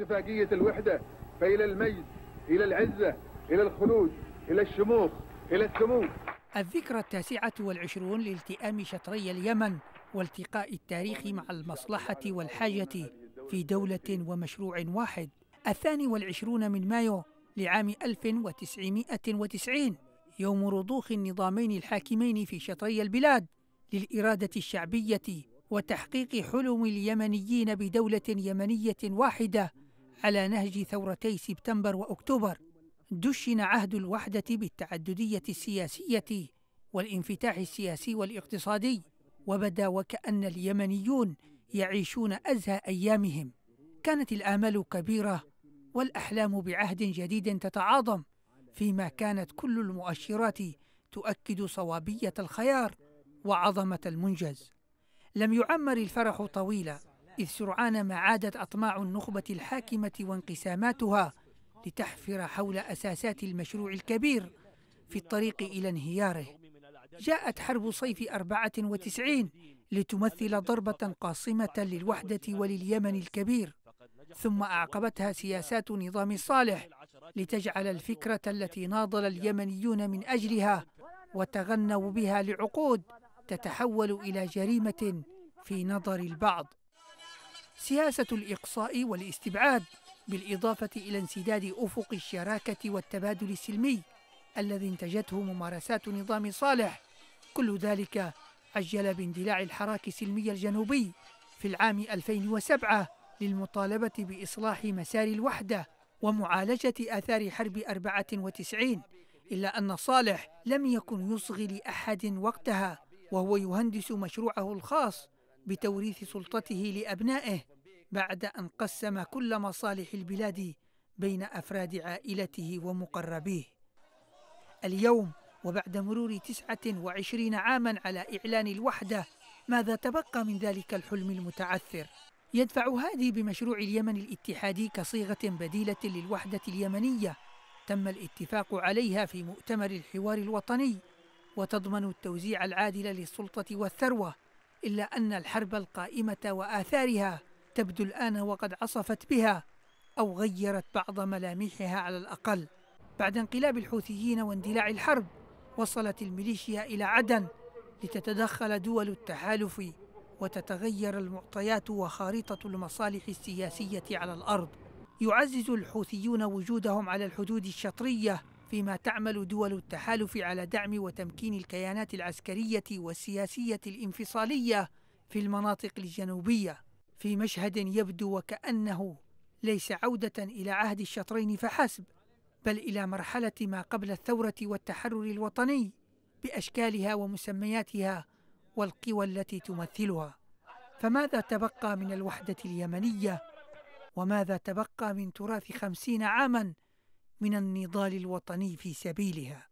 اتفاقية الوحدة فإلى المجد إلى العزة إلى الخلود إلى الشموخ إلى السمو الذكرى التاسعة والعشرون لالتئام شطري اليمن والتقاء التاريخ مع المصلحة والحاجة في دولة ومشروع واحد. الثاني والعشرون من مايو لعام 1990 يوم رضوخ النظامين الحاكمين في شطري البلاد للإرادة الشعبية وتحقيق حلم اليمنيين بدولة يمنية واحدة على نهج ثورتي سبتمبر وأكتوبر دشن عهد الوحدة بالتعددية السياسية والانفتاح السياسي والاقتصادي وبدا وكأن اليمنيون يعيشون أزهى أيامهم. كانت الآمال كبيرة والأحلام بعهد جديد تتعاظم فيما كانت كل المؤشرات تؤكد صوابية الخيار وعظمة المنجز. لم يعمر الفرح طويلا إذ سرعان ما عادت أطماع النخبة الحاكمة وانقساماتها لتحفر حول أساسات المشروع الكبير في الطريق إلى انهياره. جاءت حرب صيف 94 لتمثل ضربة قاصمة للوحدة ولليمن الكبير ثم أعقبتها سياسات نظام صالح لتجعل الفكرة التي ناضل اليمنيون من أجلها وتغنوا بها لعقود تتحول إلى جريمة في نظر البعض. سياسة الإقصاء والاستبعاد بالإضافة إلى انسداد أفق الشراكة والتبادل السلمي الذي انتجته ممارسات نظام صالح. كل ذلك عجل باندلاع الحراك السلمي الجنوبي في العام 2007 للمطالبة بإصلاح مسار الوحدة ومعالجة آثار حرب 94 إلا أن صالح لم يكن يصغي لأحد وقتها وهو يهندس مشروعه الخاص بتوريث سلطته لأبنائه. بعد أن قسم كل مصالح البلاد بين أفراد عائلته ومقربيه اليوم وبعد مرور تسعة وعشرين عاما على إعلان الوحدة ماذا تبقى من ذلك الحلم المتعثر؟ يدفع هادي بمشروع اليمن الاتحادي كصيغة بديلة للوحدة اليمنية تم الاتفاق عليها في مؤتمر الحوار الوطني وتضمن التوزيع العادل للسلطة والثروة إلا أن الحرب القائمة وآثارها تبدو الآن وقد عصفت بها أو غيرت بعض ملامحها على الأقل. بعد انقلاب الحوثيين واندلاع الحرب وصلت الميليشيا إلى عدن لتتدخل دول التحالف وتتغير المعطيات وخارطة المصالح السياسية على الأرض. يعزز الحوثيون وجودهم على الحدود الشطرية فيما تعمل دول التحالف على دعم وتمكين الكيانات العسكرية والسياسية الانفصالية في المناطق الجنوبية. في مشهد يبدو وكأنه ليس عودة إلى عهد الشطرين فحسب بل إلى مرحلة ما قبل الثورة والتحرر الوطني بأشكالها ومسمياتها والقوى التي تمثلها. فماذا تبقى من الوحدة اليمنية؟ وماذا تبقى من تراث خمسين عاما من النضال الوطني في سبيلها؟